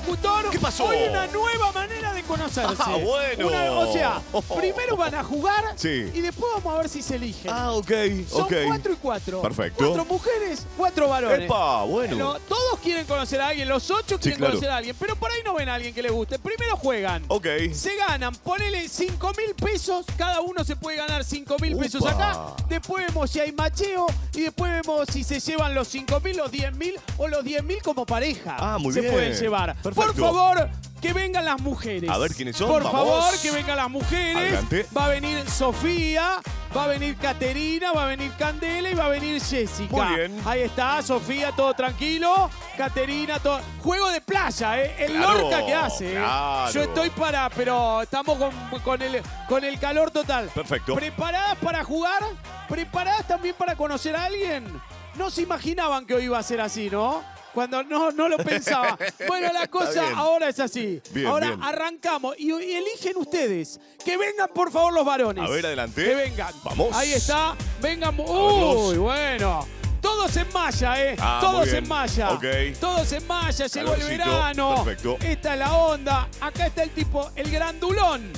locutor. ¿Qué pasó? Hoy una nueva manera de conocerse. Ah, bueno. Una- o sea, primero van a jugar Sí. y después vamos a ver si se eligen. Ah, ok, Son ok. cuatro y cuatro. Perfecto. Cuatro mujeres, cuatro varones. Epa, bueno. Todos quieren conocer a alguien, los ocho quieren claro. conocer a alguien, pero por ahí no ven a alguien que les guste. Primero juegan. Ok. Se ganan, ponele 5 mil pesos, cada uno se puede ganar 5 mil pesos Upa. acá. Después vemos si hay macheo y después vemos si se llevan los 5 mil, los 10 mil o los 10 mil como pareja. Ah, muy se bien. pueden llevar. Por favor, que vengan las mujeres. A ver quiénes son, Por vamos. favor, que vengan las mujeres. Adelante. Va a venir Sofía, va a venir Caterina, va a venir Candela y va a venir Jessica. Muy bien. Ahí está, Sofía, todo tranquilo. Caterina, todo. Juego de playa, ¿eh? El Claro, Lorca que hace. ¿eh? claro. Yo estoy para, pero estamos con, con el, con el calor total. Perfecto. ¿Preparadas para jugar? ¿Preparadas también para conocer a alguien? No se imaginaban que hoy iba a ser así, ¿no? Cuando no, no lo pensaba. Bueno, la cosa ahora es así. Bien, ahora bien. arrancamos y, y eligen ustedes. Que vengan, por favor, los varones. A ver, adelante. Que vengan. Vamos. Ahí está. Vengan. Uy, bueno. Todos en malla, ¿eh? Ah, Todos en malla. Ok. Todos en malla. Llegó el Calorcito. verano. Perfecto. Esta es la onda. Acá está el tipo, el grandulón.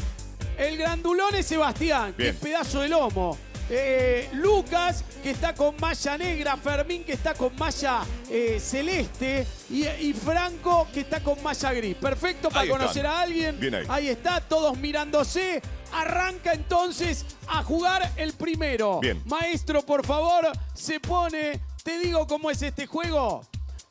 El grandulón es Sebastián, Bien. pedazo de lomo. Eh, Lucas, que está con malla negra. Fermín, que está con malla eh, celeste. Y, y Franco, que está con malla gris. Perfecto para Ahí están. conocer a alguien. Bien ahí. está, todos mirándose. Arranca entonces a jugar el primero. Bien. Maestro, por favor, se pone. Te digo cómo es este juego.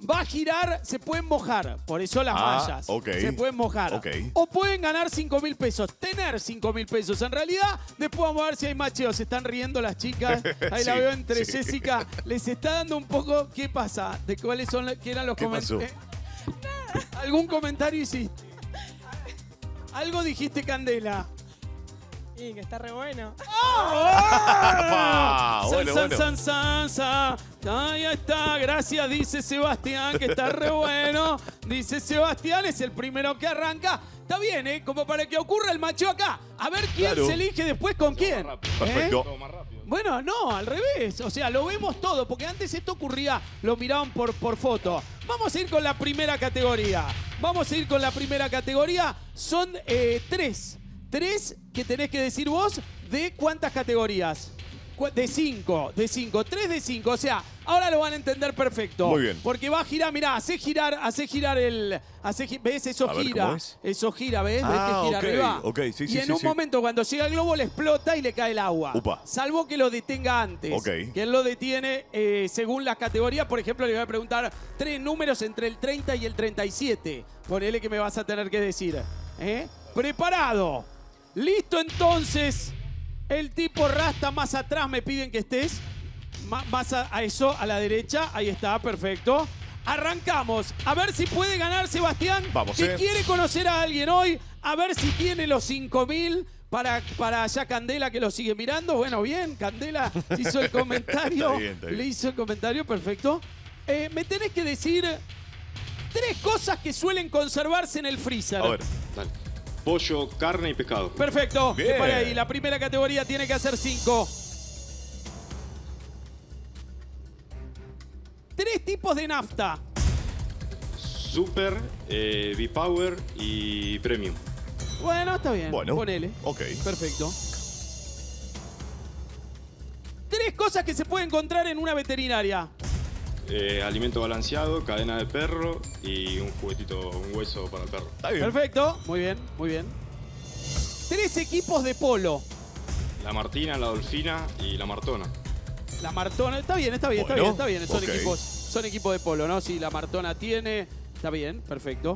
Va a girar, se pueden mojar. Por eso las Ah, ok. Se pueden mojar. Ok. O pueden ganar 5 mil pesos. Tener 5 mil pesos. En realidad, después vamos a ver si hay macheos. Se están riendo las chicas. Ahí la Sí, veo entre sí. Jessica. Les está dando un poco. ¿Qué pasa? ¿De cuáles son qué eran los ¿Qué pasó? comentarios? ¿Algún comentario hiciste? Algo dijiste, Candela. Sí, que está re bueno. Ah, San, bueno, san, bueno. san, san, san. Ahí está, gracias, dice Sebastián, que está re bueno. Dice Sebastián, es el primero que arranca. Está bien, ¿eh? Como para que ocurra el macho acá. A ver quién Claro. se elige después con quién. Perfecto. ¿Eh? Bueno, no, al revés. O sea, lo vemos todo, porque antes esto ocurría, lo miraban por, por foto. Vamos a ir con la primera categoría. Vamos a ir con la primera categoría. Son eh, tres. Tres que tenés que decir vos de cuántas categorías. De cinco, de cinco, tres de cinco. O sea, ahora lo van a entender perfecto. Muy bien. Porque va a girar, mirá, hace girar, hace girar el. Hace, ¿Ves? Eso A ver, gira. ¿cómo es? Eso gira, ¿ves? ¿Ves Ah, que gira ok, arriba? sí, y sí, en sí, un momento, cuando llega el globo, le explota y le cae el agua. Upa. Salvo que lo detenga antes. Ok. Que él lo detiene eh, según las categorías. Por ejemplo, le voy a preguntar tres números entre el 30 y el 37. Ponele que me vas a tener que decir. ¿eh? Preparado. Listo entonces. El tipo rasta más atrás me piden que estés. Más a, a eso, a la derecha. Ahí está, perfecto. Arrancamos. A ver si puede ganar Sebastián. Vamos, que eh. quiere conocer a alguien hoy. A ver si tiene los 5000 para, para allá Candela que lo sigue mirando. Bueno, bien, Candela hizo el comentario. Está bien, está bien. Le hizo el comentario, perfecto. Eh, me tenés que decir tres cosas que suelen conservarse en el freezer. A ver. Dale. Pollo, carne y pescado. Perfecto. Bien. Para ahí, la primera categoría tiene que hacer cinco. Tres tipos de nafta. Super, eh, V-Power y Premium. Bueno, está bien. Bueno. Ponele. Ok. Perfecto. Tres cosas que se puede encontrar en una veterinaria. Eh, alimento balanceado, cadena de perro y un juguetito, un hueso para el perro. Está bien. Perfecto. Muy bien, muy bien. Tres equipos de polo. La Martina, la Dolfina y la Martona. La Martona, está bien, está bien, está bien, está bien. Son equipos, son equipos de polo, ¿no? Si la Martona tiene, está bien, perfecto.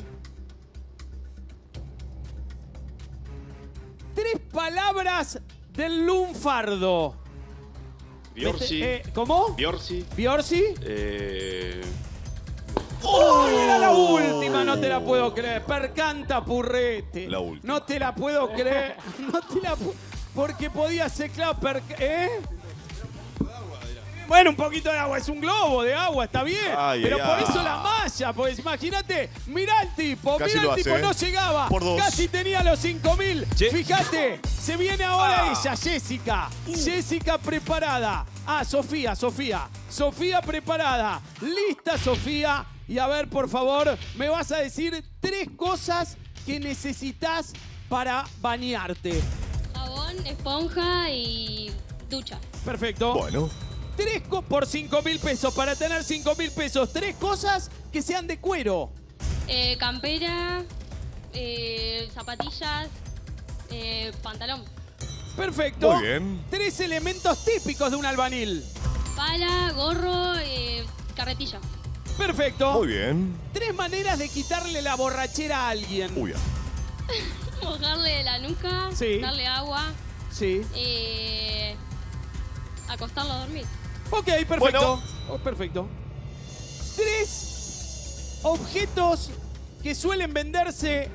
Tres palabras del lunfardo. Biorsi. Vete- eh, ¿Cómo? Biorsi. Biorsi. eh, ¡Oh! Era la última, no te la puedo creer. Percanta Purrete. La última. No te la puedo creer. No te la Porque podía ser, claro, ¿eh? Bueno, un poquito de agua, es un globo de agua, está bien. Ay, pero ay, por ay. eso la malla, pues imagínate, mirá el tipo, Casi mirá el tipo, hace, no ¿eh? llegaba. Por dos. Casi tenía los 5000. Sí. Fíjate, se viene ahora Ah. ella, Jessica. Jessica preparada. Ah, Sofía, Sofía. Sofía preparada. Lista, Sofía. Y a ver, por favor, me vas a decir tres cosas que necesitas para bañarte. Jabón, esponja y ducha. Perfecto. Bueno, Tres co- por 5 mil pesos. Para tener 5 mil pesos, tres cosas que sean de cuero. Eh, campera, eh, zapatillas, eh, pantalón. Perfecto. Muy bien. Tres elementos típicos de un albanil. Pala, gorro, eh, carretilla. Perfecto. muy bien. Tres maneras de quitarle la borrachera a alguien. Uy, Mojarle la nuca, Sí. darle agua, Sí. eh, acostarlo a dormir. Ok, perfecto. Bueno. Oh, perfecto. Tres objetos que suelen venderse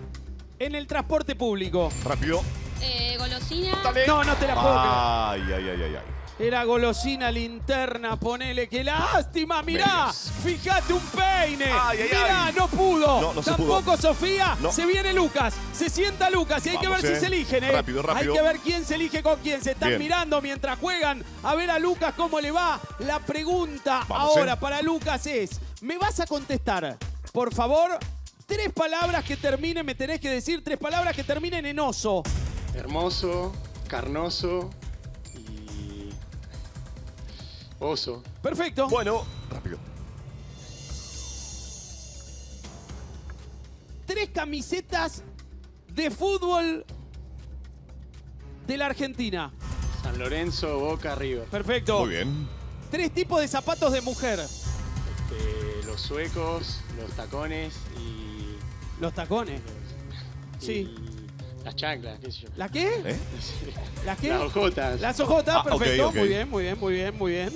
en el transporte público. rápido. Eh, golosina, Dale. No, no te la puedo creer. Ay, ay, ay, ay, ay. Era golosina linterna, ponele. ¡Qué lástima! ¡Mirá! ¡Fíjate un peine! Ay, ay, ¡Mirá! ay. ¡No pudo! No, no se Tampoco pudo. Sofía. No. Se viene Lucas. Se sienta Lucas y hay que ver eh. si se eligen, ¿eh? Rápido, rápido. Hay que ver quién se elige con quién. Se están Bien. mirando mientras juegan. A ver a Lucas cómo le va. La pregunta Vamos, ahora eh. para Lucas es: ¿me vas a contestar, por favor? Tres palabras que terminen, me tenés que decir tres palabras que terminen en oso. Hermoso, carnoso oso. Perfecto. Bueno, rápido. tres camisetas de fútbol de la Argentina. San Lorenzo, Boca, River. Perfecto. Muy bien. Tres tipos de zapatos de mujer. Este, los suecos, los tacones y, Los tacones. y Sí. Las chanclas, qué sé yo. ¿La qué? ¿Eh? ¿Las qué? Las ojotas. Las ojotas, Ah, perfecto. Muy bien, muy bien, muy bien, muy bien.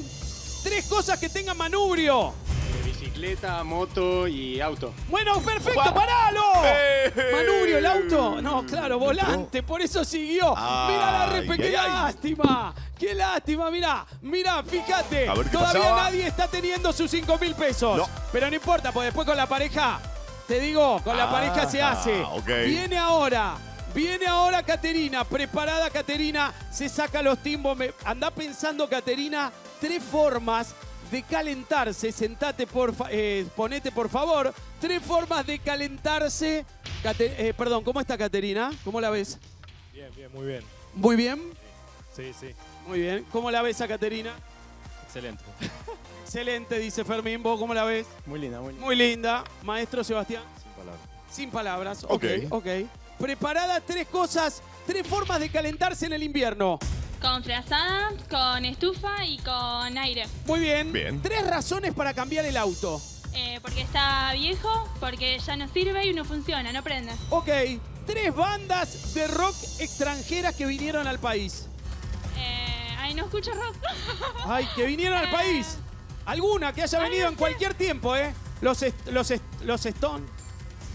Tres cosas que tengan manubrio. Eh, bicicleta, moto y auto. Bueno, perfecto, Opa. paralo. ¡Eh! Manubrio, el auto. No, claro, volante, por eso siguió. Mira la Ay, qué ay, ay. lástima. Qué lástima, mira, mira, fíjate. A ver qué Todavía pasaba. nadie está teniendo sus 5 mil pesos. No. Pero no importa, porque después con la pareja, te digo, con la Ah, pareja se hace. Viene ahora. Viene ahora Caterina, preparada Caterina, se saca los timbos. Me, anda pensando Caterina, tres formas de calentarse. Sentate, por fa- eh, ponete por favor. Tres formas de calentarse. Eh, perdón, ¿cómo está Caterina? ¿Cómo la ves? Bien, bien, muy bien. Muy bien, Sí, sí, muy bien. ¿Cómo la ves a Caterina? excelente. Excelente, dice Fermín. ¿Vos cómo la ves? Muy linda, muy linda. Muy linda. Maestro Sebastián. Sin palabras. Sin palabras. Ok. Ok, ok. Preparada tres cosas, tres formas de calentarse en el invierno. Con frazada, con estufa y con aire. Muy bien. Bien. Tres razones para cambiar el auto. Eh, porque está viejo, porque ya no sirve y no funciona, no prende. Ok. Tres bandas de rock extranjeras que vinieron al país. Eh, ay, no escucho rock. Ay, que vinieron al país. Alguna que haya Ay, venido no en cualquier tiempo, ¿eh? Los, est- los, est- los Stone.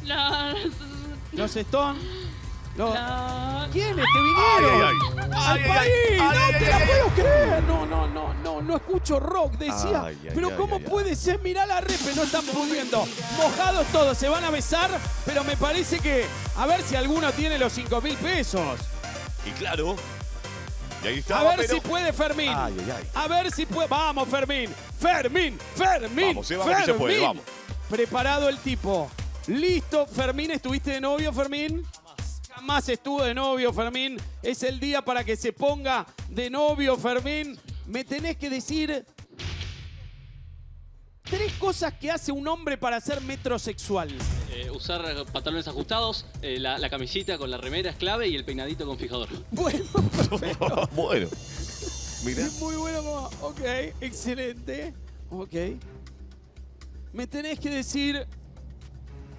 Los, Los Stone. Los... ¿Quiénes que vinieron? Ay, ay, ay. ¡Al país! ay, ¡No ay, te ay, la ay, puedo creer! No, no, no, no, no escucho rock, decía. Ay, ay, pero ay, ¿cómo ay, ay. puede ser? Mirá la repe, no están pudiendo. Mojados todos, se van a besar, pero me parece que a ver si alguno tiene los 5 mil pesos. Y claro. Y ahí A ver pero... si puede Fermín. Ay, ay, ay. A ver si puede. Vamos, Fermín. Fermín, Fermín. Vamos, vamos, que se puede, Fermín. vamos. Preparado el tipo. Listo, Fermín. ¿Estuviste de novio, Fermín? Jamás estuvo de novio, Fermín. Es el día para que se ponga de novio, Fermín. Me tenés que decir tres cosas que hace un hombre para ser metrosexual. Eh, usar pantalones ajustados, eh, la, la camisita con la remera es clave y el peinadito con fijador. Bueno, perfecto. bueno. Mira. Es muy bueno. como- Ok, excelente. Ok. Me tenés que decir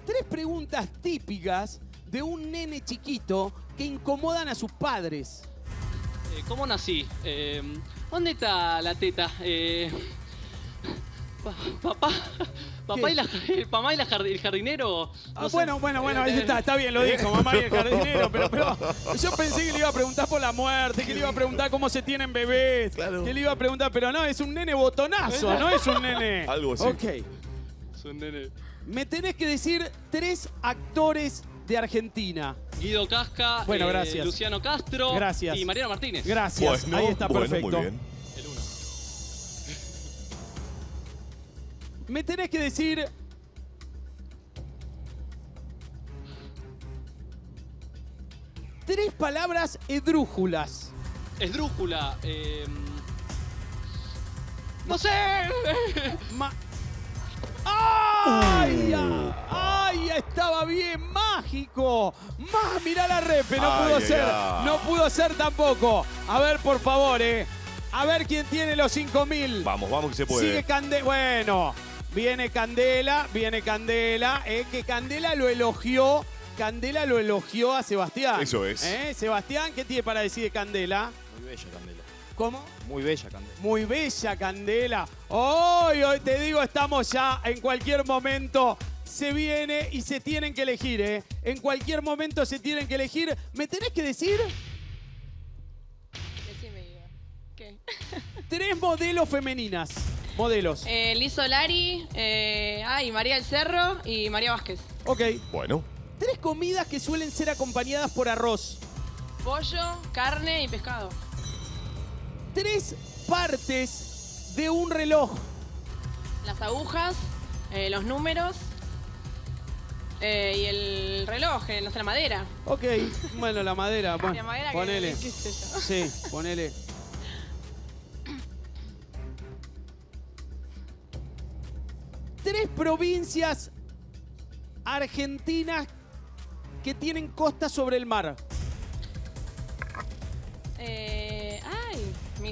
tres preguntas típicas de un nene chiquito que incomodan a sus padres. Eh, ¿Cómo nací? Eh, ¿Dónde está la teta? Eh, pa- papá, Papá y, la, mamá y la jard- el jardinero. Ah, no bueno, bueno, bueno, ahí Eh, está, está bien, lo dijo, mamá y el jardinero, pero, pero yo pensé que le iba a preguntar por la muerte, que le iba a preguntar cómo se tienen bebés, Claro. que le iba a preguntar, pero no, es un nene botonazo, no es un nene. Algo así. Ok, Es un nene. me tenés que decir tres actores de Argentina. Guido Casca, Bueno, eh, gracias. Luciano Castro Gracias. y Mariano Martínez. Gracias, Bueno, ahí está, bueno, perfecto. Muy bien. El uno. Me tenés que decir tres palabras esdrújulas. Esdrújula. eh, no sé. Ma- ¡Ay! ¡Ay! Estaba bien, mágico. Más, mirá la repe, no pudo ay, ser. No pudo ser tampoco. A ver, por favor, eh. A ver quién tiene los 5000. Vamos, vamos que se puede. Sigue Candela. Bueno, viene Candela, viene Candela. eh, que Candela lo elogió. Candela lo elogió a Sebastián. Eso es. Eh, Sebastián, ¿qué tiene para decir de Candela? Muy bella Candela. ¿Cómo? Muy bella Candela. Muy bella Candela. Hoy, hoy te digo, estamos ya en cualquier momento. Se viene y se tienen que elegir, ¿eh? En cualquier momento se tienen que elegir. ¿Me tenés que decir Decime, Guido. ¿Qué? tres modelos femeninas? Modelos. Eh, Liz Solari, eh, ay, María del Cerro y María Vázquez. Ok. Bueno. Tres comidas que suelen ser acompañadas por arroz. Pollo, carne y pescado. Tres partes de un reloj. Las agujas, eh, los números eh, y el reloj, eh, no sé, la madera. Ok. Bueno, la madera. Bueno, la madera que- ponele. qué sé yo. Sí, ponele. Tres provincias argentinas que tienen costa sobre el mar. Eh,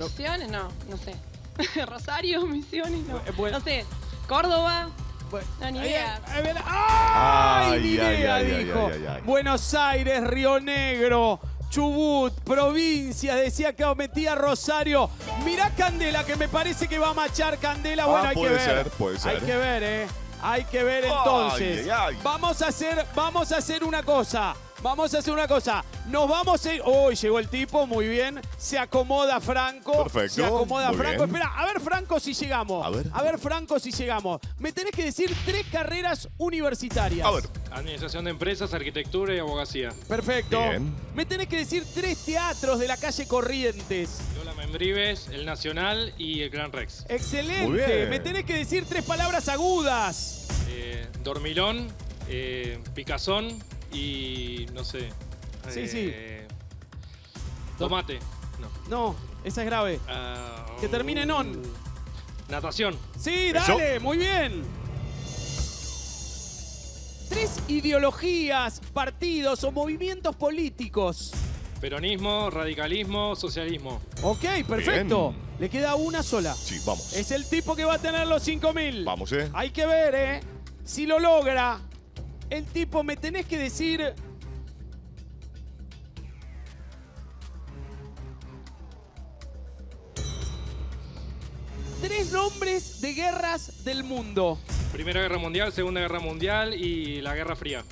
Misiones, no, no sé. Rosario, Misiones, no. Bueno. No sé. Córdoba, Bueno, No, ni idea. ¡Ay! Ay, ni idea, ay, dijo. Buenos Aires, Río Negro, Chubut, provincias, decía que metía Rosario. Mirá Candela, que me parece que va a machar Candela. Bueno, Ah, hay que puede ver. ser, puede ser. Hay que ver, ¿eh? Hay que ver Ay, entonces. ay, ay. Vamos a hacer, vamos a hacer una cosa. Vamos a hacer una cosa. Nos vamos a ir. Uy, llegó el tipo, muy bien. Se acomoda Franco. Perfecto, Se acomoda muy Franco. bien. Espera, a ver, Franco, si llegamos. A ver. A ver, Franco, si llegamos. Me tenés que decir tres carreras universitarias. A ver. Administración de empresas, arquitectura y abogacía. Perfecto. Bien. Me tenés que decir tres teatros de la calle Corrientes. Lola Membrives, el Nacional y el Gran Rex. Excelente. Muy bien. Me tenés que decir tres palabras agudas. Eh, dormilón, eh, picazón y no sé. Sí, sí. eh, Tomate. No. No, esa es grave. Ah, Que termine en on. Natación. Sí, Eso. dale, muy bien. Tres ideologías, partidos o movimientos políticos. Peronismo, radicalismo, socialismo. Ok, perfecto. Bien. Le queda una sola. Sí, vamos. Es el tipo que va a tener los 5000. Vamos, ¿eh? Hay que ver, ¿eh? Si lo logra. El tipo, me tenés que decir. Tres nombres de guerras del mundo. Primera Guerra Mundial, Segunda Guerra Mundial y la Guerra Fría.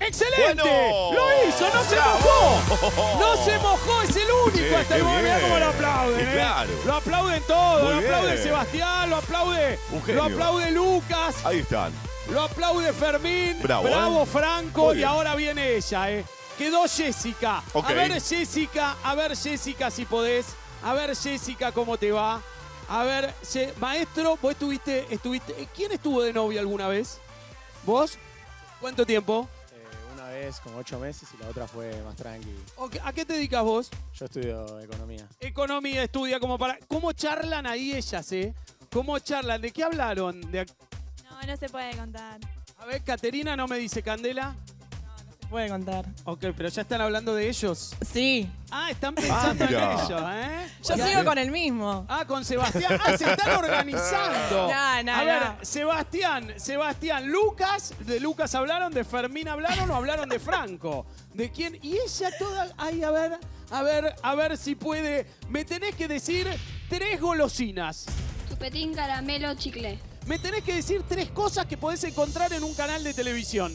¡Excelente! Bueno. ¡Lo hizo! ¡No se mojó! ¡No se mojó! ¡Es Sí, hasta! Mirá bien. cómo lo aplauden, ¿eh? claro. Lo aplauden todo. Muy lo aplaude bien. Sebastián, lo aplaude. Lo aplaude Lucas. Ahí están. Lo aplaude Fermín. Bravo, ¿eh? Franco. Muy Y bien. ahora viene ella, ¿eh? Quedó Jessica. Ok. A ver, Jessica. A ver, Jessica, si podés. A ver, Jessica, cómo te va. A ver, Je- maestro, vos estuviste, estuviste. ¿Quién estuvo de novia alguna vez? ¿Vos? ¿Cuánto tiempo? Una vez con ocho meses y la otra fue más tranqui. ¿A qué te dedicas vos? Yo estudio economía. Economía estudia como para. ¿Cómo charlan ahí ellas, eh? ¿Cómo charlan? ¿De qué hablaron? De... No, no se puede contar. A ver, Caterina no me dice Candela. Puede contar. Ok, pero ya están hablando de ellos. Sí. Ah, están pensando en mira. ellos, ¿eh? Yo Ya- sigo con el mismo. Ah, con Sebastián. Ah, se están organizando. No, no, A ver, no. Sebastián, Sebastián, Lucas, de Lucas hablaron, de Fermín hablaron o hablaron de Franco. ¿De quién? Y ella toda. Ay, a ver, a ver, a ver si puede. Me tenés que decir tres golosinas. Chupetín, caramelo, chicle. Me tenés que decir tres cosas que podés encontrar en un canal de televisión.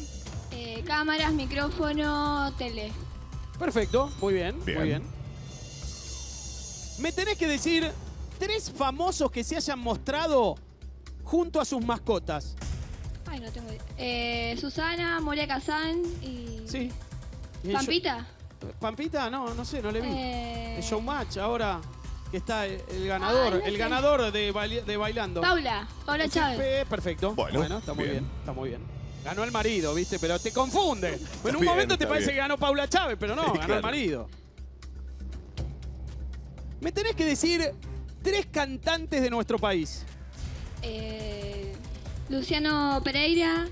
Eh, cámaras, micrófono, tele. Perfecto, muy bien, Bien. muy bien. Me tenés que decir tres famosos que se hayan mostrado junto a sus mascotas. Ay, no tengo idea. Eh, Susana, Moria Kazán y... Sí. Y ¿Pampita? show- Pampita, no, no sé, no le vi. Eh, El showmatch ahora que está el, el ganador, Ah, no el sé. ganador de, bailando. Paula, Paula Chávez. eh, perfecto. Bueno, Bueno, está muy bien. bien. está muy bien. Ganó el marido, ¿viste? Pero te confunde. En un bien, momento te parece bien. que ganó Paula Chávez, pero no, Sí, ganó el claro. marido. Me tenés que decir tres cantantes de nuestro país. Eh, Luciano Pereira.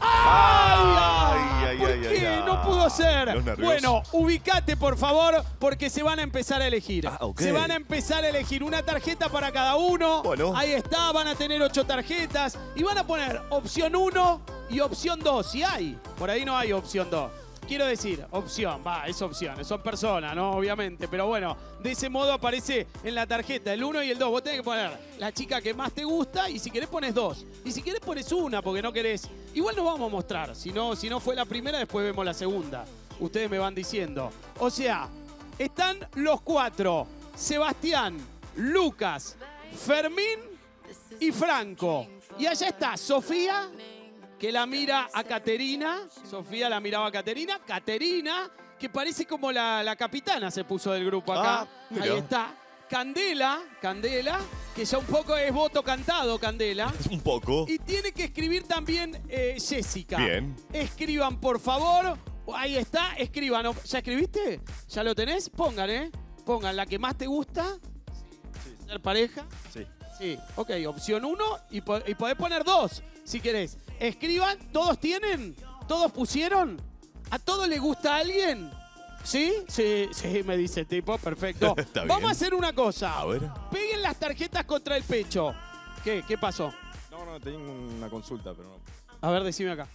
¡Ay! ay, ¿Por ay, qué ay, ay. no pudo ser? Bueno, ubicate por favor, porque se van a empezar a elegir. Ah. Se van a empezar a elegir una tarjeta para cada uno. Bueno. Ahí está, van a tener ocho tarjetas y van a poner opción 1 y opción 2. Si hay, por ahí no hay opción 2. Quiero decir, opción, va, es opción, son personas, ¿no? Obviamente, pero bueno, de ese modo aparece en la tarjeta el 1 y el 2. Vos tenés que poner la chica que más te gusta y si querés pones dos. Y si querés pones una porque no querés. Igual no vamos a mostrar, si no, si no fue la primera, después vemos la segunda. Ustedes me van diciendo. O sea, están los cuatro. Sebastián, Lucas, Fermín y Franco. Y allá está Sofía, que la mira a Caterina. Sofía la miraba a Caterina. Caterina, que parece como la, la capitana se puso del grupo acá. Ah. Ahí está. Candela, Candela, que ya un poco es voto cantado, Candela. Un poco. Y tiene que escribir también eh, Jessica. Bien. Escriban, por favor. Ahí está, escriban. ¿Ya escribiste? ¿Ya lo tenés? Pongan, ¿eh? Pongan la que más te gusta. ¿Ser pareja? Sí. Sí. Ok, opción uno y, po- y podés poner dos, si querés. Escriban, ¿todos tienen? ¿Todos pusieron? ¿A todos les gusta alguien? ¿Sí? Sí, sí, me dice el tipo, perfecto. Está bien. Vamos a hacer una cosa. A ver. Peguen las tarjetas contra el pecho. ¿Qué? ¿Qué pasó? No, no, tengo una consulta, pero no. A ver, decime acá.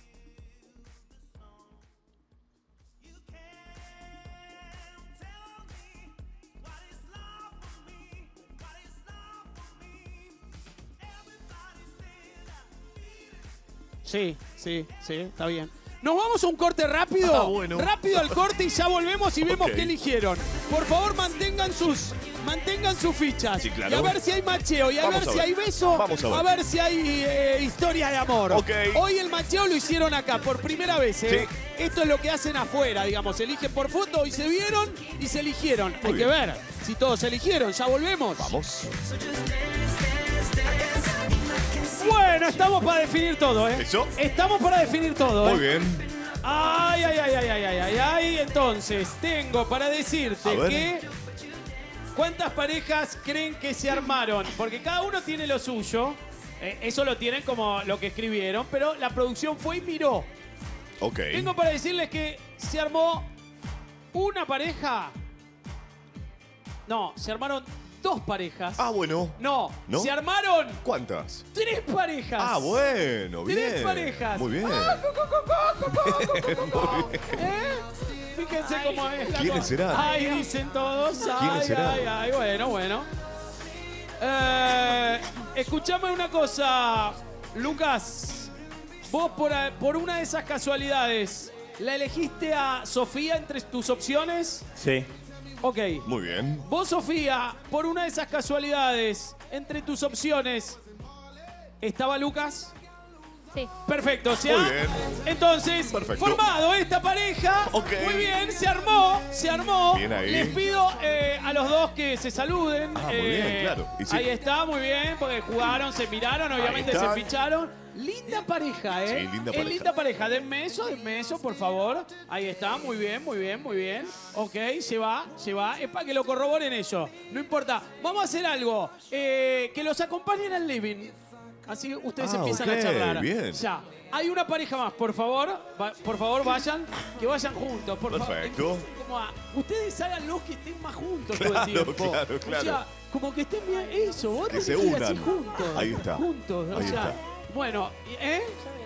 Sí, sí, sí, está bien. Nos vamos a un corte rápido. Ah, bueno. Rápido al corte y ya volvemos y vemos qué eligieron. Por favor, mantengan sus mantengan sus fichas. Sí, claro. Y a ver si hay macheo, y a ver a si hay beso, Vamos a ver. si hay eh, historia de amor. Hoy el macheo lo hicieron acá por primera vez. ¿eh? Sí. Esto es lo que hacen afuera, digamos. Eligen por foto y se vieron y se eligieron. hay bien. que ver si todos se eligieron. Ya volvemos. Vamos. Bueno, estamos para definir todo, ¿eh? ¿Eso? Estamos para definir todo, ¿eh? Muy bien. Ay, ay, ay, ay, ay, ay, ay, ay. Entonces, tengo para decirte A ver. que. ¿Cuántas parejas creen que se armaron? Porque cada uno tiene lo suyo. Eh, eso lo tienen como lo que escribieron, pero la producción fue y miró. Ok. Tengo para decirles que se armó una pareja. No, se armaron dos parejas. Ah, bueno. No, ¿No? se armaron ¿Cuántas? tres parejas. Ah, bueno, bien. Tres parejas. Muy bien. ¿Eh? Fíjense cómo es. la ¿Quiénes cosa. serán? Ay, dicen todos. Ay, ¿Quiénes serán? ay, ay. Bueno, bueno. Eh, escuchame una cosa, Lucas. Vos por, a- por una de esas casualidades, ¿la elegiste a Sofía entre tus opciones? Sí. Ok. Muy bien. Vos, Sofía, por una de esas casualidades, entre tus opciones, ¿estaba Lucas? Sí. Perfecto, o sea, Muy bien. entonces, Perfecto. formado esta pareja, Ok. muy bien, se armó, se armó. Bien ahí. Les pido eh, a los dos que se saluden. Ah, muy bien, claro. Y sí. Ahí está, muy bien, porque jugaron, se miraron, obviamente se ficharon. Linda pareja, ¿eh? Sí, linda Es pareja. linda pareja. Denme eso, denme eso, por favor. Ahí está, muy bien, muy bien, muy bien. Ok, se va, se va. Es para que lo corroboren ellos. No importa. Vamos a hacer algo. Eh, que los acompañen al living. Así ustedes Ah, empiezan ok, a charlar. bien. Ya. Hay una pareja más, por favor. Va- por favor, vayan. Que vayan juntos, por favor. Perfecto. Como a- ustedes háganlos que estén más juntos todo Claro, el tiempo. claro, claro. O sea, como que estén bien. Eso, vos Que se así juntos. Ahí está. Juntos. O Ahí sea, está. bueno, ¿eh?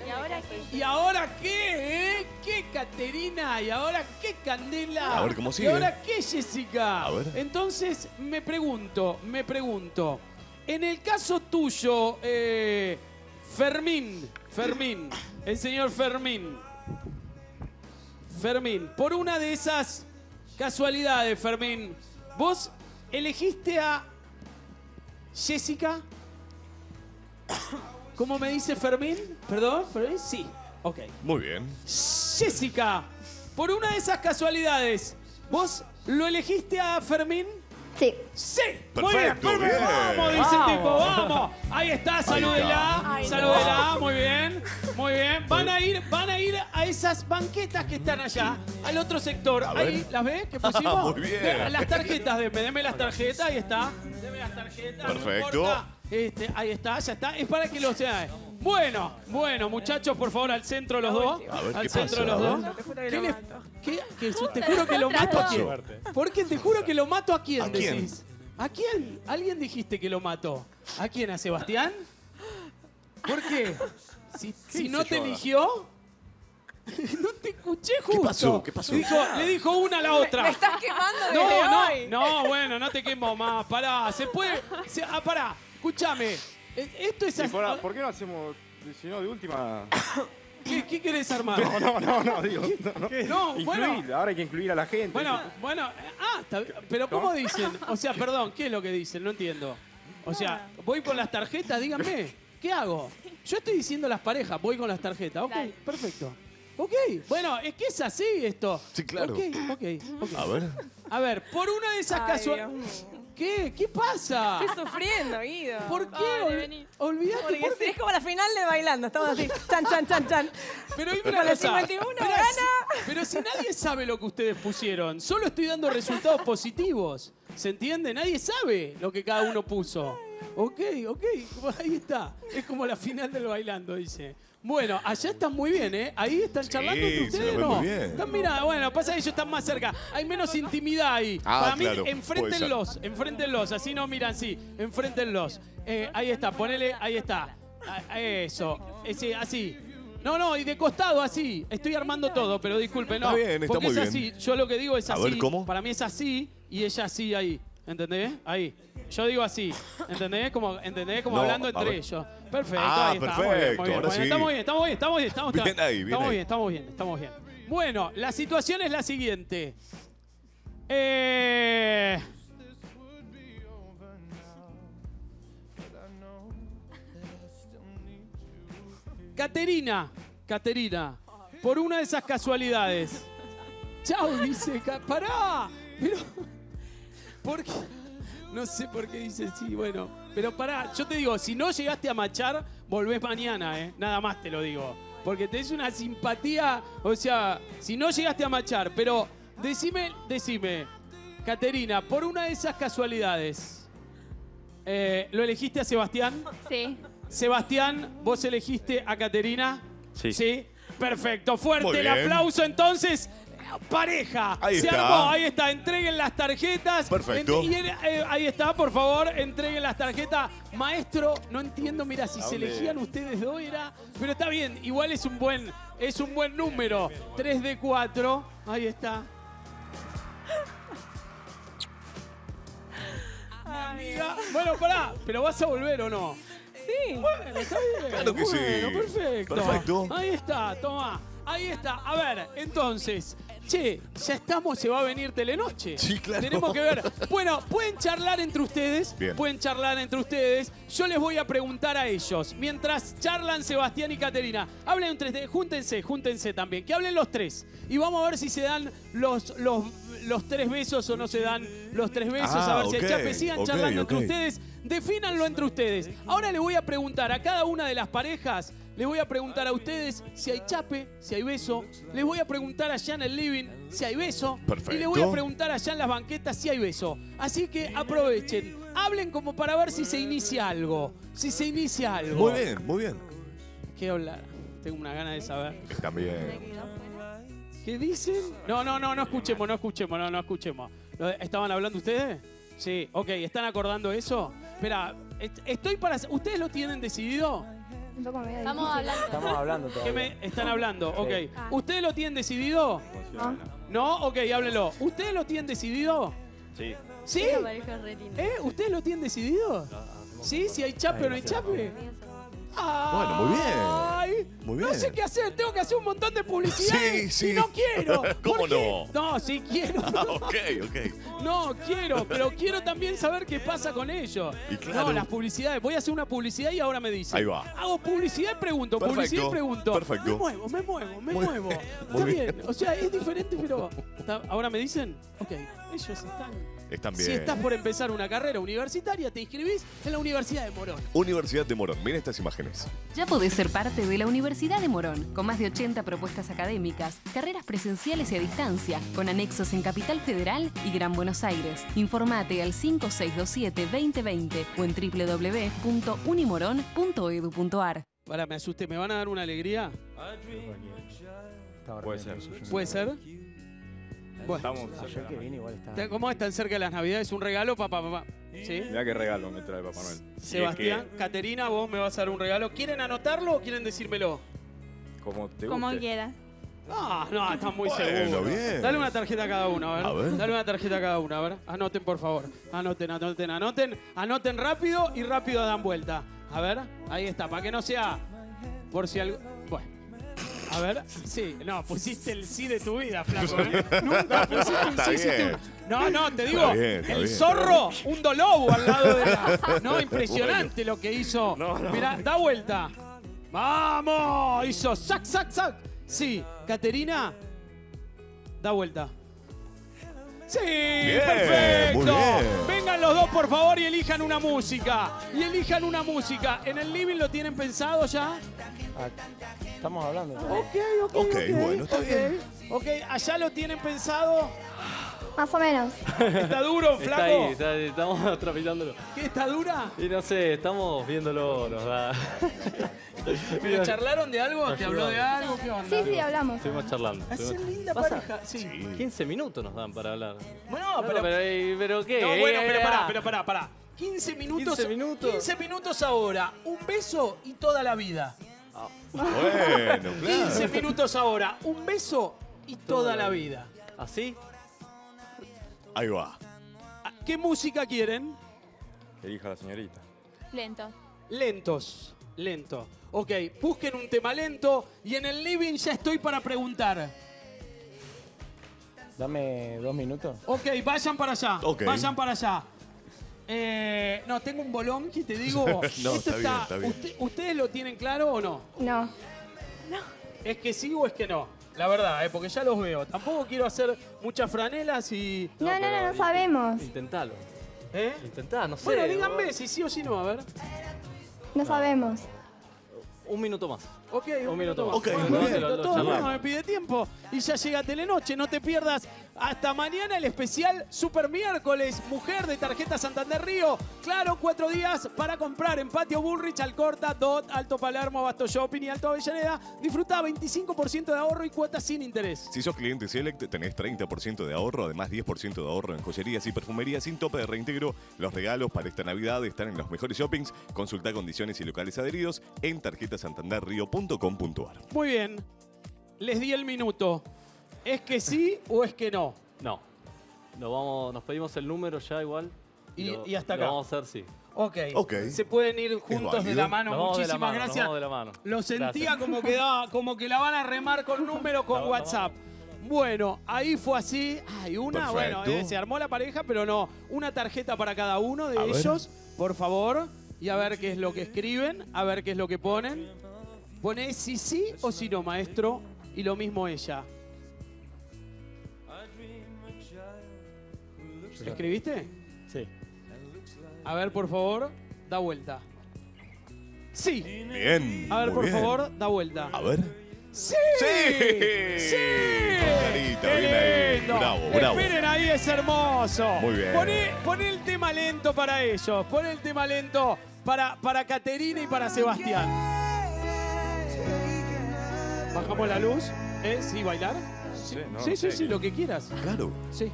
¿Y ahora qué? ¿Y ahora qué, eh? ¿Qué Caterina? ¿Y ahora qué Candela? A ver cómo ¿Y sigue. ahora qué Jessica? A ver. Entonces, me pregunto, me pregunto. En el caso tuyo, eh, Fermín, Fermín, el señor Fermín, Fermín, por una de esas casualidades, Fermín, vos elegiste a Jessica. ¿Cómo me dice Fermín? ¿Perdón? ¿Fermín? Sí. Ok. Muy bien. Jessica, por una de esas casualidades, ¿vos lo elegiste a Fermín? Sí. Sí. Muy bien, Perfecto, bien. Vamos, dice el tipo, vamos. Ahí está, salúdela, Ay, no. salúdela, muy bien, muy bien. Van a ir, van a ir a esas banquetas que están allá, al otro sector. Ahí, ¿las ves? ¿Qué pusimos? Muy bien. De- Las tarjetas, deme, deme las tarjetas, ahí está. Deme las tarjetas. no Perfecto. importa. Este, ahí está, ya está. Es para que lo sea. Bueno, bueno, muchachos, por favor, al centro los dos. A ver, al ¿qué centro pasa? los dos. Te juro que ¿Qué lo mato. qué- que su- te juro que lo mato a quién. Suerte. ¿Por qué te juro que lo mato a quién, ¿A quién? decís? ¿A quién? ¿Alguien dijiste que lo mató? ¿A quién? ¿A Sebastián? ¿Por qué? Si, si no hice te yo ahora? eligió. No te escuché justo. pasó? ¿Qué pasó? Dijo- le dijo una a la otra. Me estás quemando desde No, no, hoy. no, bueno, no te quemo más. Pará, se puede. se- ah, pará, escúchame. Esto es así. ¿Por qué no hacemos, si no, de última? ¿Qué, qué querés armar? No, no, no, no, digo. No, no. No, bueno. Incluir, ahora hay que incluir a la gente. Bueno, bueno, ah, está bien. pero ¿cómo dicen? O sea, perdón, ¿qué es lo que dicen? No entiendo. O sea, voy con las tarjetas, díganme, ¿qué hago? Yo estoy diciendo las parejas, voy con las tarjetas. Ok, Dale. perfecto. Ok, bueno, es que es así esto. Sí, claro. Ok, ok. A ver. A ver, por una de esas casualidades. ¿Qué? ¿Qué pasa? Estoy sufriendo, Guido. ¿Por qué? Ol- vení. Olvidate, Porque ¿por sí, qué? es como la final de bailando. Estamos así. Chan, chan, chan, chan. Pero dime Con una los cosa. 51 pero, gana. si, pero si nadie sabe lo que ustedes pusieron, solo estoy dando resultados positivos. ¿Se entiende? Nadie sabe lo que cada uno puso. Ok, ok, ahí está. Es como la final del bailando, dice. Bueno, allá están muy bien, ¿eh? Ahí están charlando entre ustedes, ¿no? muy bien. Están, mira, bueno, pasa que ellos están más cerca. Hay menos intimidad ahí. Ah, Para mí, claro, enfréntenlos, enfréntenlos. Así no miran, sí. Enfréntenlos. Eh, ahí está, ponele, ahí está. Eso, ese, así. No, no, y de costado así. Estoy armando todo, pero disculpe, no. Está bien, está porque muy es bien. así. Yo lo que digo es A así. ver, ¿cómo? Para mí es así y ella así ahí. ¿Entendés? Ahí. Yo digo así. ¿Entendés? Como, ¿entendés? Como No, hablando a entre ellos. Perfecto, Ah, ahí está. perfecto, Muy bien, muy bien. ahora Bueno, sí. Estamos bien, estamos bien, estamos bien. Estamos, Bien ahí, bien estamos ahí. bien, estamos bien, estamos bien. Bueno, la situación es la siguiente. Eh... Caterina, Caterina, por una de esas casualidades. Chau, dice, Ca- pará, pero, ¿por qué? No sé por qué dice sí, bueno, pero pará, yo te digo, si no llegaste a machar, volvés mañana, ¿eh? Nada más te lo digo. Porque tenés una simpatía, o sea, si no llegaste a machar, pero decime, decime, Caterina, por una de esas casualidades, eh, ¿lo elegiste a Sebastián? Sí. Sebastián, ¿vos elegiste a Caterina? Sí. Sí. Perfecto. Fuerte el aplauso entonces. Pareja. Ahí Se está. armó. Ahí está. Entreguen las tarjetas. Perfecto. En- y en- eh, ahí está, por favor. Entreguen las tarjetas. Maestro, no entiendo, mira, si ¿A se elegían ustedes dos era. Pero está bien, igual es un buen, es un buen número. 3 de 4. Ahí está. Amiga. Bueno, pará, pero vas a volver o no? Sí. Bueno, está bien. Claro que sí. Bueno, perfecto. Perfecto. Ahí está, toma. Ahí está. A ver, entonces. Che, ya estamos, se va a venir Telenoche. Sí, claro. Tenemos que ver. Bueno, pueden charlar entre ustedes. Bien. Pueden charlar entre ustedes. Yo les voy a preguntar a ellos. Mientras charlan Sebastián y Caterina, hablen entre ustedes. Júntense, júntense también. Que hablen los tres. Y vamos a ver si se dan los, los, los tres besos o no se dan los tres besos. Ah, a ver si hay ok, chape. Sigan charlando entre ustedes. Defínanlo entre ustedes. Ahora le voy a preguntar a cada una de las parejas, le voy a preguntar a ustedes si hay chape, si hay beso. Les voy a preguntar allá en el living si hay beso. Y le voy a Perfecto. preguntar allá en las banquetas si hay beso. Así que aprovechen. Hablen como para ver si se inicia algo. Si se inicia algo. Muy bien, muy bien. ¿Qué hablar? Tengo una gana de saber. También. ¿Qué dicen? No, no, no, no escuchemos, no escuchemos, no, no escuchemos. ¿Lo- ¿Estaban hablando ustedes? Sí, ok, ¿están acordando eso? Espera, est- estoy para... ¿Ustedes lo tienen decidido? Un poco medio Estamos difícil. hablando. Estamos hablando ¿Qué todavía. me están hablando? Ok. Ah. ¿Ustedes lo tienen decidido? ¿No? ¿No? Ok, háblenlo. ¿Ustedes lo tienen decidido? Sí. ¿Sí? ¿Eh? ¿Ustedes lo tienen decidido? ¿Sí? ¿Si hay chape o no hay chape? Bueno, muy bien. Ay, Muy No bien. sé qué hacer, tengo que hacer un montón de publicidad Sí, sí. y no quiero. ¿Cómo no? No, sí quiero. Ah, ok, ok. No, quiero, pero quiero también saber qué pasa con ellos. Y claro. No, las publicidades. Voy a hacer una publicidad y ahora me dicen. Ahí va. Hago publicidad y pregunto, Perfecto, publicidad y pregunto. perfecto. Me muevo, me muevo, me Muy- muevo. Está bien. bien. O sea, es diferente, pero. Ahora me dicen, ok, ellos están. Están bien. Si estás por empezar una carrera universitaria, te inscribís en la Universidad de Morón. Universidad de Morón. Miren estas imágenes. Ya podés ser parte de la Universidad de Morón, con más de 80 propuestas académicas, carreras presenciales y a distancia, con anexos en Capital Federal y Gran Buenos Aires. Informate al 5627-2020 o en www.unimorón.edu.ar. Para, me asusté, ¿me van a dar una alegría? Puede ser. ¿Puede ser? Bueno, Estamos. Ayer que vine igual estaba. ¿Te- ¿cómo están cerca de las Navidades? ¿Un regalo, papá, papá? ¿Sí? Mirá qué regalo me trae Papá Noel. Es Sebastián, Caterina, vos me vas a dar un regalo. ¿Quieren anotarlo o quieren decírmelo? que como te Como guste. quiera. Ah, no, están muy Bueno, seguros. bien. Dale una tarjeta a cada uno, a ver. A ver. Dale una tarjeta a cada uno, a ver. Anoten, por favor. Anoten, anoten, anoten. Anoten rápido y rápido dan vuelta. A ver, ahí está, para que no sea por si algo. A ver, sí, no, pusiste el sí de tu vida, flaco. ¿eh? Nunca pusiste Está sí, tu- No, no, te digo, Está bien, está el bien. zorro, un dolobo al lado de la. No, impresionante lo que hizo. Mirá, da vuelta. ¡Vamos! Hizo sac, sac, sac. Sí, Caterina, da vuelta. Sí, perfecto. Vengan los dos, por favor, y elijan una música. Y elijan una música. ¿En el living lo tienen pensado ya? Ah, estamos hablando. Ok, ok, Ok, bueno, está ok. bien. Ok, allá lo tienen pensado. Más o menos. ¿Está duro, Está flaco? ahí, está- estamos trapitándolo. ¿Qué está dura? Y no sé, estamos viéndolo, nos da. ¿Pero charlaron de algo? ¿Te habló de algo? ¿Qué onda? Sí, sí, hablamos. Estuvimos charlando. Hacen estuvimos- linda ¿Pasa? pareja. Sí. 15 minutos nos dan para hablar. Bueno, No, pero, pero, ¿y- pero qué? No, bueno, pero Eh, pará, pero pará, pará. 15 minutos. 15 minutos. 15 minutos ahora. Un beso y toda la vida. Bueno, 15 claro. minutos ahora. Un beso y toda la vida. ¿Así? Ahí va. Ah, ¿Qué música quieren? Que elija la señorita. Lento. Lentos. Lento. Ok, busquen un tema lento y en el living ya estoy para preguntar. Dame dos minutos. Ok, vayan para allá. Ok. Vayan para allá. Eh, no, tengo un bolón que te digo. No, esto está bien, está bien. usted- ¿Ustedes lo tienen claro o no? No. ¿Es que sí o es que no? La verdad, eh, porque ya los veo. Tampoco quiero hacer muchas franelas y. No, no, no, pero no sabemos. Intentalo. ¿Eh? Intentá, no sé. Bueno, díganme vos- si sí o si no, a ver. No sabemos. Un minuto más. Ok, Un minuto más. Ok, Bueno, muy listo, bien. Lo- lo todo el mundo me pide tiempo y ya llega Telenoche. No te pierdas hasta mañana el especial Super Miércoles, Mujer de Tarjeta Santander Río. Claro, cuatro días para comprar en Patio Bullrich, Alcorta, Dot, Alto Palermo, Basto Shopping y Alto Avellaneda. Disfruta 25% de ahorro y cuotas sin interés. Si sos cliente Select, tenés 30% de ahorro, además 10% de ahorro en joyerías y perfumerías sin tope de reintegro. Los regalos para esta Navidad están en los mejores shoppings. Consulta condiciones y locales adheridos en tarjetasantanderrio.com.ar. Muy bien, les di el minuto. ¿Es que sí o es que no? No. Lo vamos, nos pedimos el número ya igual. Y- lo- y hasta lo acá. vamos a hacer, sí. Ok. Ok. Se pueden ir juntos de la mano. Nos vamos de la Muchísimas mano, gracias. vamos de la mano. Lo sentía Gracias. como que, da- como que la van a remar con número con La- la WhatsApp. Bueno, ahí fue así. Hay una, Perfecto. bueno, eh, se armó la pareja, pero no. Una tarjeta para cada uno de A ver. ellos, por favor. Y a ver qué es lo que escriben, a ver qué es lo que ponen. Pone si sí o si no, maestro. Y lo mismo ella. ¿Escribiste? Sí. A ver, por favor, da vuelta. Sí. Bien. A ver, muy por bien. favor, da vuelta. A ver. ¡Sí! ¡Sí! ¡Sí! Clarita, ¡Qué bien ahí. lindo! Bravo, bravo. Esperen ahí, es hermoso. Muy bien. Poné, poné el tema lento para ellos. Poné el tema lento para, para Caterina y para Sebastián. Bajamos la luz. ¿Eh? ¿Sí, bailar? Sí, no, sí, sí, lo que quieras. Claro. Sí.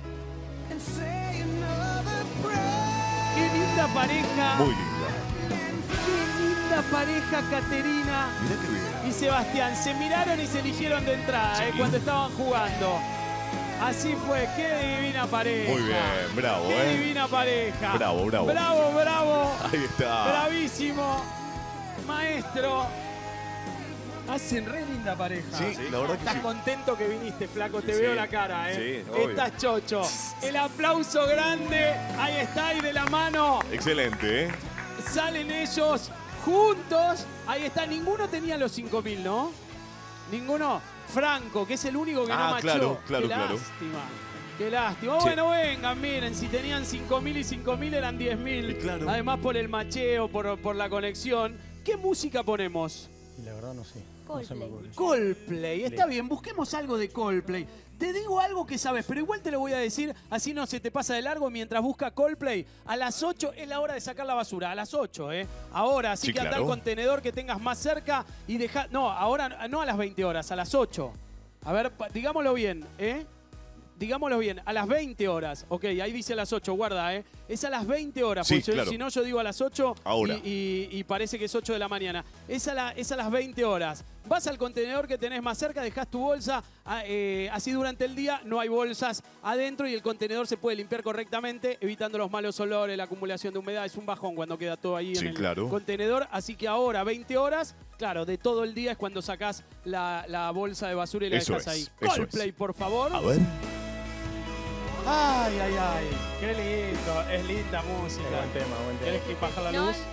Linda pareja. Muy linda. Qué linda pareja, Caterina y Sebastián. Se miraron y se eligieron de entrada eh, cuando estaban jugando. Así fue, qué divina pareja. Muy bien, bravo, Qué ¿eh? divina pareja. Bravo, bravo. Bravo, bravo. Ahí está. Bravísimo. Maestro. Hacen re linda pareja. Sí, la verdad que Estás sí. contento que viniste, flaco. Te Sí. veo la cara, ¿eh? Sí, obvio. Estás chocho. El aplauso grande. Ahí está, y de la mano. Excelente, ¿eh? Salen ellos juntos. Ahí está. Ninguno tenía los 5.000, ¿no? Ninguno. Franco, que es el único que no Ah, machó. claro, claro, Qué claro. lástima. Qué lástima. Sí. Bueno, vengan, miren, si tenían 5.000 y 5.000 eran 10.000. Y claro. Además por el macheo, por, por la conexión. ¿Qué música ponemos? La verdad no sé. Coldplay. Está bien, busquemos algo de Coldplay. Te digo algo que sabes, pero igual te lo voy a decir, así no se te pasa de largo mientras busca Coldplay. A las 8 es la hora de sacar la basura, a las 8, ¿eh? Ahora, así Sí, que anda claro. al contenedor que tengas más cerca y deja... No, ahora no a las 20 horas, a las 8. A ver, pa- digámoslo bien, ¿eh? Digámoslo bien, a las 20 horas. Ok, ahí dice a las 8, guarda, ¿eh? Es a las 20 horas, Sí, porque si- claro. si no yo digo a las 8 Ahora. y, y- y parece que es 8 de la mañana. Es a, la- es a las 20 horas. Vas al contenedor que tenés más cerca, dejas tu bolsa, ah, eh, así durante el día no hay bolsas adentro y el contenedor se puede limpiar correctamente, evitando los malos olores, la acumulación de humedad. Es un bajón cuando queda todo ahí Sí, en el claro. contenedor. Así que ahora, 20 horas, claro, de todo el día es cuando sacás la, la bolsa de basura y la dejas ahí. Coldplay, por favor. A ver. Ay, ay, ay. Qué lindo. Es linda música. Buen tema, buen ¿Querés tema. que bajar la No, luz? sí,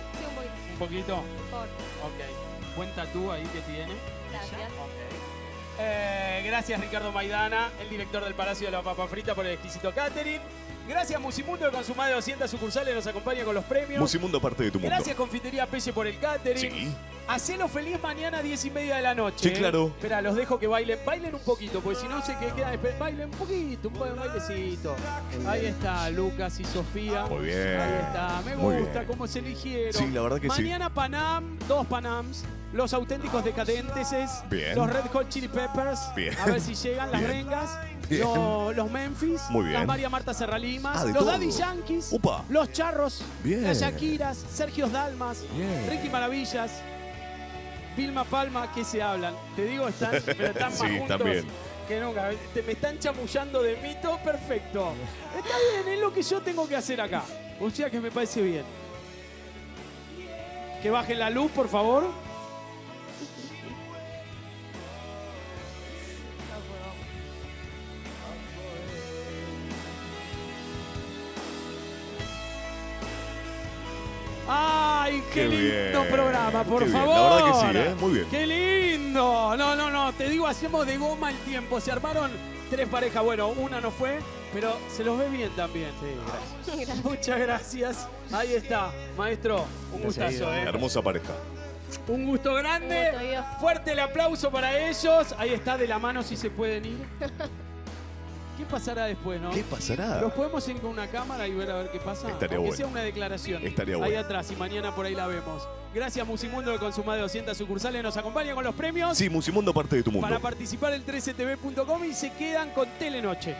un poquito. Un poquito. Por Ok. Buen tatú ahí que tiene. Gracias. Ok. Eh, gracias Ricardo Maidana, el director del Palacio de la Papa Frita por el exquisito catering. Gracias Musimundo que con su más de 200 sucursales nos acompaña con los premios. Musimundo parte de tu mundo. Gracias Confitería Pelle por el catering. Sí. Hacelo feliz mañana a 10 y media de la noche. Sí, claro. Espera, los dejo que bailen. Bailen un poquito, porque si no se que- quedan. Bailen un poquito, un bailecito. Ahí está Lucas y Sofía. Muy bien. Ahí está. Me gusta cómo se eligieron. Sí, la verdad que sí. Mañana Panam, dos Panams. Los auténticos decadentes. Bien. Los Red Hot Chili Peppers. Bien. A ver si llegan las Bien. rengas. Bien. Lo- Los, Memphis. Muy bien. Las María Marta Serralimas. Ah, los todo. Daddy Yankees. Upa. Los Charros. Bien. Las Shakiras. Sergio Dalmas. Bien. Ricky Maravillas. Vilma Palma, ¿qué se hablan? Te digo, están, pero están más Sí, juntos también. que nunca. Te- me están chamullando de mí, todo perfecto. Está bien, es lo que yo tengo que hacer acá. O sea que me parece bien. Que bajen la luz, por favor. Qué, Qué lindo bien, programa, por qué bien. favor! La verdad que sí, ¿eh? Muy bien. ¡Qué lindo! No, no, no, te digo, hacemos de goma el tiempo. Se armaron tres parejas. Bueno, una no fue, pero se los ve bien también. Muchas gracias. Ahí está, maestro. Un gustazo, ¿eh? Hermosa pareja. Un gusto grande. Un gusto, Dios. Fuerte el aplauso para ellos. Ahí está, de la mano si se pueden ir. ¿Qué pasará después, no? ¿Qué pasará? ¿Los podemos ir con una cámara y ver a ver qué pasa? Estaría Aunque bueno. sea una declaración. Estaría Ahí bueno. atrás y mañana por ahí la vemos. Gracias Musimundo de Consuma de 200 sucursales. Nos acompaña con los premios. Sí, Musimundo parte de tu mundo. Para participar el 13tv.com y se quedan con Telenoche.